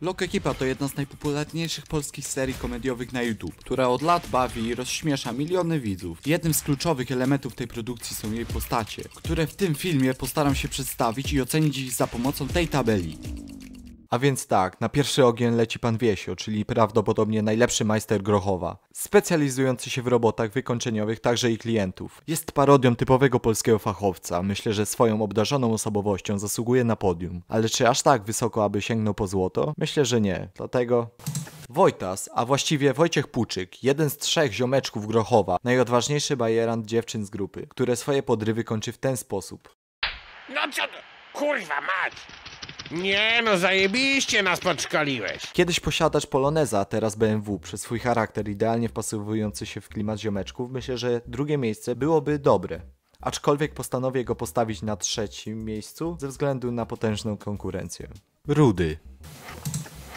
Lok Ekipa to jedna z najpopularniejszych polskich serii komediowych na YouTube, która od lat bawi i rozśmiesza miliony widzów. Jednym z kluczowych elementów tej produkcji są jej postacie, które w tym filmie postaram się przedstawić i ocenić ich za pomocą tej tabeli. A więc tak, na pierwszy ogień leci pan Wiesio, czyli prawdopodobnie najlepszy majster Grochowa, specjalizujący się w robotach wykończeniowych także i klientów. Jest parodią typowego polskiego fachowca, myślę, że swoją obdarzoną osobowością zasługuje na podium. Ale czy aż tak wysoko, aby sięgnął po złoto? Myślę, że nie, dlatego... Wojtas, a właściwie Wojciech Puczyk, jeden z trzech ziomeczków Grochowa, najodważniejszy bajerant dziewczyn z grupy, które swoje podrywy kończy w ten sposób. No co? Kurwa mać! Nie no, zajebiście nas podszkoliłeś. Kiedyś posiadacz Poloneza, a teraz BMW, przez swój charakter idealnie wpasowujący się w klimat ziomeczków, myślę, że drugie miejsce byłoby dobre. Aczkolwiek postanowię go postawić na trzecim miejscu ze względu na potężną konkurencję. Rudy.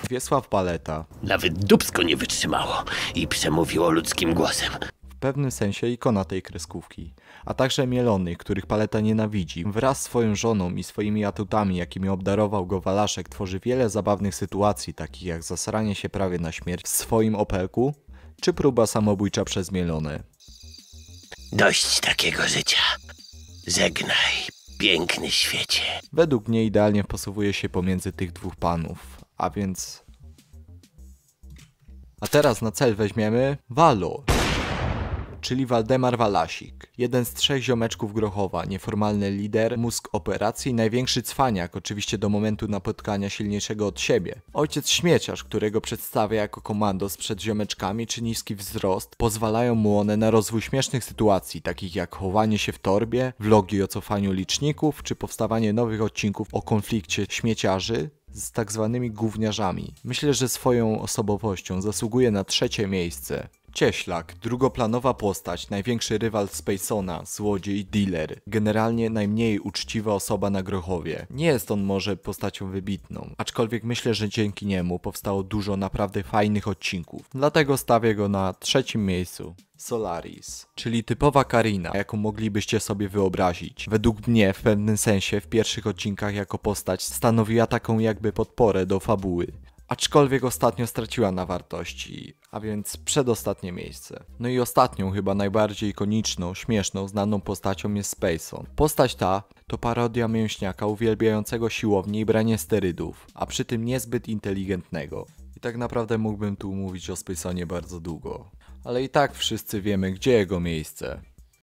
Wiesław Paleta. Nawet dubsko nie wytrzymało i przemówiło ludzkim głosem. W pewnym sensie ikona tej kreskówki, a także Mielony, których Paleta nienawidzi. Wraz z swoją żoną i swoimi atutami, jakimi obdarował go Walaszek, tworzy wiele zabawnych sytuacji, takich jak zasranie się prawie na śmierć w swoim opelku, czy próba samobójcza przez Mielone. Dość takiego życia. Żegnaj, piękny świecie. Według mnie idealnie wpasowuje się pomiędzy tych dwóch panów, a więc... A teraz na cel weźmiemy Walor, czyli Waldemar Walasik, jeden z trzech ziomeczków Grochowa, nieformalny lider, mózg operacji, największy cwaniak, oczywiście do momentu napotkania silniejszego od siebie. Ojciec śmieciarz, którego przedstawia jako komandos przed ziomeczkami, czy niski wzrost, pozwalają mu one na rozwój śmiesznych sytuacji, takich jak chowanie się w torbie, vlogi o cofaniu liczników, czy powstawanie nowych odcinków o konflikcie śmieciarzy, z tak zwanymi gówniarzami. Myślę, że swoją osobowością zasługuje na trzecie miejsce. Cieślak, drugoplanowa postać, największy rywal Spacona, złodziej, dealer. Generalnie najmniej uczciwa osoba na Grochowie. Nie jest on może postacią wybitną, aczkolwiek myślę, że dzięki niemu powstało dużo naprawdę fajnych odcinków. Dlatego stawię go na trzecim miejscu. Solaris, czyli typowa Karina, jaką moglibyście sobie wyobrazić. Według mnie w pewnym sensie w pierwszych odcinkach jako postać stanowiła taką jakby podporę do fabuły. Aczkolwiek ostatnio straciła na wartości, a więc przedostatnie miejsce. No i ostatnią, chyba najbardziej ikoniczną, śmieszną, znaną postacią jest Spacon. Postać ta to parodia mięśniaka uwielbiającego siłownię i branie sterydów, a przy tym niezbyt inteligentnego. I tak naprawdę mógłbym tu mówić o Spaconie bardzo długo. Ale i tak wszyscy wiemy, gdzie jego miejsce.